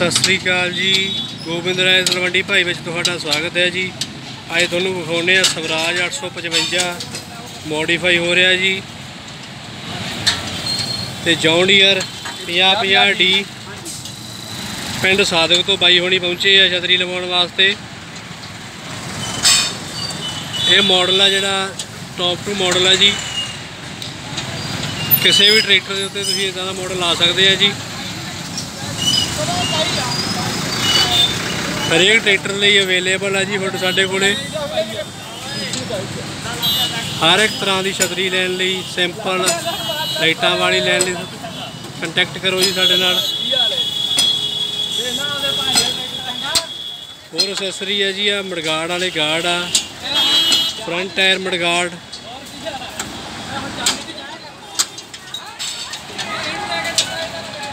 ਸਤਿ ਸ੍ਰੀ ਅਕਾਲ ਜੀ। ਗੋਬਿੰਦ ਰਾਏ ਤਲਵੰਡੀ ਭਾਈ ਵਿੱਚ ਤੁਹਾਡਾ ਸਵਾਗਤ ਹੈ ਜੀ। ਅੱਜ ਤੁਹਾਨੂੰ ਵਿਖਾਉਨੇ ਆ ਸਵਰਾਜ 855 ਮੋਡੀਫਾਈ ਹੋ ਰਿਹਾ ਜੀ। ਤੇ ਜੌਂਡੀਅਰ 5050 ਡੀ। ਪਿੰਡ ਸਾਦਕ ਤੋਂ ਬਾਈ ਹੋਣੀ ਪਹੁੰਚੇ ਆ ਛਤਰੀ ਲਵਾਉਣ ਵਾਸਤੇ। ਇਹ ਮਾਡਲ ਆ ਜਿਹੜਾ ਟੌਪ ਟੂ ਮਾਡਲ ਆ ਜੀ। ਕਿਸੇ ਵੀ ਟਰੈਕਟਰ ਦੇ ਉੱਤੇ ਤੁਸੀਂ ਇਦਾਂ ਦਾ ਮਾਡਲ ਲਾ ਸਕਦੇ ਆ ਜੀ। ਹਰੇਕ ਟਰੈਕਟਰ ਲਈ ਅਵੇਲੇਬਲ ਆ ਜੀ ਹੁਣ ਸਾਡੇ ਕੋਲੇ। ਹਰ ਇੱਕ ਤਰ੍ਹਾਂ ਦੀ ਛਤਰੀ ਲੈਣ ਲਈ ਸਿੰਪਲ ਲਾਈਟਾਂ ਵਾਲੀ ਲੈਣ ਲਈ ਕੰਟੈਕਟ ਕਰੋ ਜੀ ਸਾਡੇ ਨਾਲ। ਹੋਰ ਅਸੈਸਰੀ ਹੈ ਜੀ, ਆ ਮੜਗਾੜ ਵਾਲੇ ਗਾਰਡ ਆ। ਫਰੰਟ ਟਾਇਰ ਮੜਗਾੜ।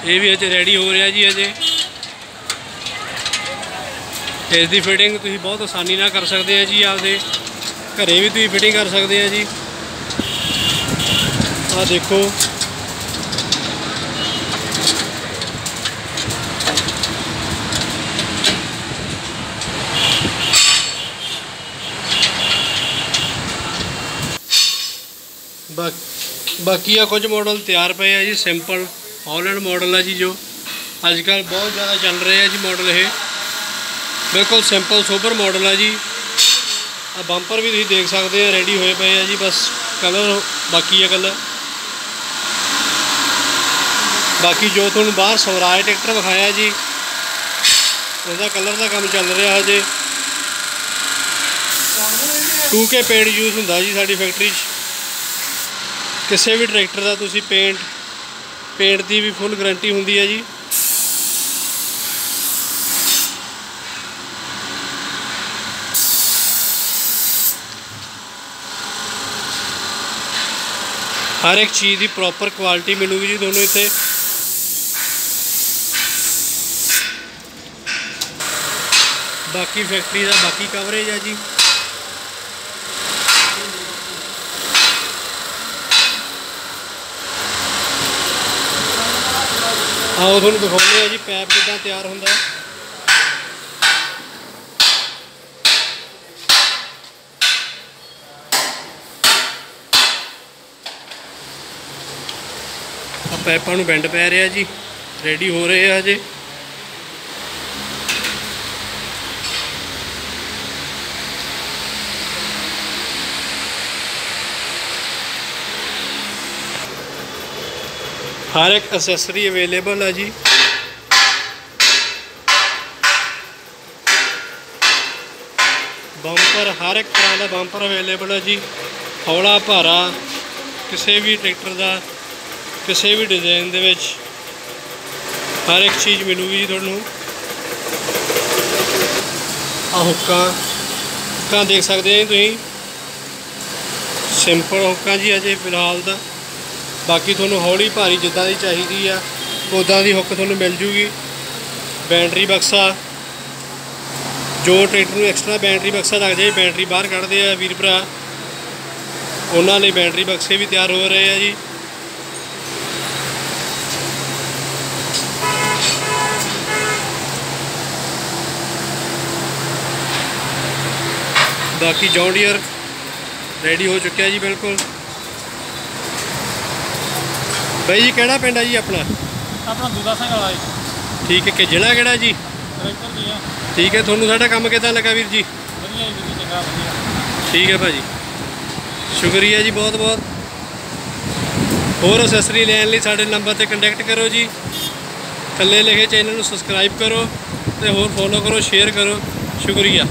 ਇਹ ਵੀ ਅਜੇ ਰੈਡੀ ਹੋ ਰਿਹਾ ਜੀ ਅਜੇ। ਇਸ ਦੀ ਫਿਟਿੰਗ ਤੁਸੀਂ ਬਹੁਤ ਆਸਾਨੀ ਨਾਲ ਕਰ ਸਕਦੇ ਆ ਜੀ ਆਪਦੇ ਘਰੇ ਵੀ ਤੁਸੀਂ ਫਿਟਿੰਗ ਕਰ ਸਕਦੇ ਆ ਜੀ। ਆ ਦੇਖੋ। ਬਾ- ਬਾਕੀ ਆ ਕੁਝ ਮਾਡਲ ਤਿਆਰ ਪਏ ਆ ਜੀ ਸਿੰਪਲ ਹਾਲੈਂਡ ਮਾਡਲ ਆ ਜੀ ਜੋ। ਅੱਜ ਕੱਲ ਬਹੁਤ ਜ਼ਿਆਦਾ ਚੱਲ ਰਹੇ ਆ ਜੀ ਮਾਡਲ ਇਹ। ਬਿਲਕੁਲ ਸਿੰਪਲ ਸੁਪਰ ਮਾਡਲ ਹੈ ਜੀ। ਆ ਬੰਪਰ ਵੀ ਤੁਸੀਂ ਦੇਖ ਸਕਦੇ ਆ ਰੈਡੀ ਹੋਏ ਪਏ ਆ ਜੀ, ਬਸ ਕਲਰ ਬਾਕੀ ਹੈ ਕਲਰ ਬਾਕੀ ਜੋ ਤੁਹਾਨੂੰ ਬਾਹਰ ਸਵਰਾਜ ਟਰੈਕਟਰ ਵਿਖਾਇਆ ਜੀ, ਉਹਦਾ ਕਲਰ ਦਾ ਕੰਮ ਚੱਲ ਰਿਹਾ ਹਜੇ। 2K ਪੇਂਟ ਯੂਜ਼ ਹੁੰਦਾ ਜੀ ਸਾਡੀ ਫੈਕਟਰੀ 'ਚ। ਕਿਸੇ ਵੀ ਟਰੈਕਟਰ ਦਾ ਤੁਸੀਂ ਪੇਂਟ ਪੇਂਟ ਦੀ ਵੀ ਫੁੱਲ ਗਾਰੰਟੀ ਹੁੰਦੀ ਹੈ ਜੀ। ਹਰ ਇੱਕ ਚੀਜ਼ ਦੀ ਪ੍ਰੋਪਰ ਕੁਆਲਿਟੀ ਮਿਲੂਗੀ ਜੀ ਤੁਹਾਨੂੰ ਇੱਥੇ। ਬਾਕੀ ਫੈਕਟਰੀ ਦਾ ਬਾਕੀ ਕਵਰੇਜ ਹੈ ਜੀ। ਆਓ ਤੁਹਾਨੂੰ ਦਿਖਾਉਂਦੇ ਆ ਜੀ ਪੈਪ ਕਿੱਦਾਂ ਤਿਆਰ ਹੁੰਦਾ ਆ ਪੈਪਾਂ ਨੂੰ ਬੈਂਡ ਪੈ ਰਿਹਾ ਜੀ ਰੈਡੀ ਹੋ ਰਹੇ ਆ ਹਜੇ। ਹਰ ਇੱਕ ਅਸੈਸਰੀ ਅਵੇਲੇਬਲ ਹੈ ਜੀ। ਬੰਪਰ ਹਰ ਇੱਕ ਤਰ੍ਹਾਂ ਦਾ ਬੰਪਰ ਅਵੇਲੇਬਲ ਹੈ ਜੀ। ਹੌਲਾ ਭਾਰਾ, ਕਿਸੇ ਵੀ ਟਰੈਕਟਰ ਦਾ ਕਿਸੇ ਵੀ ਡਿਜ਼ਾਈਨ ਦੇ ਵਿੱਚ ਹਰ ਇੱਕ ਚੀਜ਼ ਮਿਲੂਗੀ ਜੀ ਤੁਹਾਨੂੰ। ਆ ਹੁੱਕਾਂ ਹੁੱਕਾਂ ਦੇਖ ਸਕਦੇ ਆ ਤੁਸੀਂ। ਸਿੰਪਲ ਹੁੱਕਾਂ ਜੀ ਅਜੇ ਫਿਲਹਾਲ ਤਾਂ। ਬਾਕੀ ਤੁਹਾਨੂੰ ਹੌਲੀ ਭਾਰੀ ਜਿੱਦਾਂ ਦੀ ਚਾਹੀਦੀ ਆ ਉਦਾਂ ਦੀ ਹੁੱਕ ਤੁਹਾਨੂੰ ਮਿਲ ਜੂਗੀ। ਬੈਟਰੀ ਬਕਸਾ। ਜੋ ਟਰੈਕਟਰ ਨੂੰ ਐਕਸਟਰਾ ਬੈਟਰੀ ਬਕਸਾ ਲੱਗ ਜਾਏ ਬੈਟਰੀ ਬਾਹਰ ਕੱਢਦੇ ਆ ਵੀਰ ਭਰਾ। ਉਹਨਾਂ ਲਈ ਬੈਟਰੀ ਬਕਸੇ ਵੀ ਤਿਆਰ ਹੋ ਰਹੇ ਆ ਜੀ। ਬਾਕੀ ਜੌਂਡੀਅਰ ਰੈਡੀ ਹੋ ਚੁੱਕਿਆ ਜੀ ਬਿਲਕੁਲ। ਬਾਈ ਜੀ ਕਿਹੜਾ ਪਿੰਡ ਆ ਜੀ ਆਪਣਾ? ਆਪਣਾ ਦੂਦਾ ਸਿੰਘ ਵਾਲਾ ਜੀ। ਠੀਕ ਹੈ ਕਿ ਜ਼ਿਲ੍ਹਾ ਕਿਹੜਾ ਜੀ? ਟਰੈਕਟਰ ਦੀ ਆ। ਠੀਕ ਹੈ ਤੁਹਾਨੂੰ ਸਾਡਾ ਕੰਮ ਕਿਦਾਂ ਲੱਗਾ ਵੀਰ ਜੀ? ਵਧੀਆ ਜੀ ਵਧੀਆ ਚੰਗਾ ਵਧੀਆ। ਠੀਕ ਹੈ ਭਾਜੀ। ਸ਼ੁਕਰੀਆ ਜੀ ਬਹੁਤ ਬਹੁਤ। ਹੋਰ ਅਸੈਸਰੀ ਲੈਣ ਲਈ ਸਾਡੇ ਨੰਬਰ ਤੇ ਕੰਟੈਕਟ ਕਰੋ ਜੀ। ਥੱਲੇ ਲਿਖੇ ਚੈਨਲ ਨੂੰ ਸਬਸਕ੍ਰਾਈਬ ਕਰੋ ਤੇ ਹੋਰ ਫੋਲੋ ਕਰੋ ਸ਼ੇਅਰ ਕਰੋ। ਸ਼ੁਕਰੀਆ।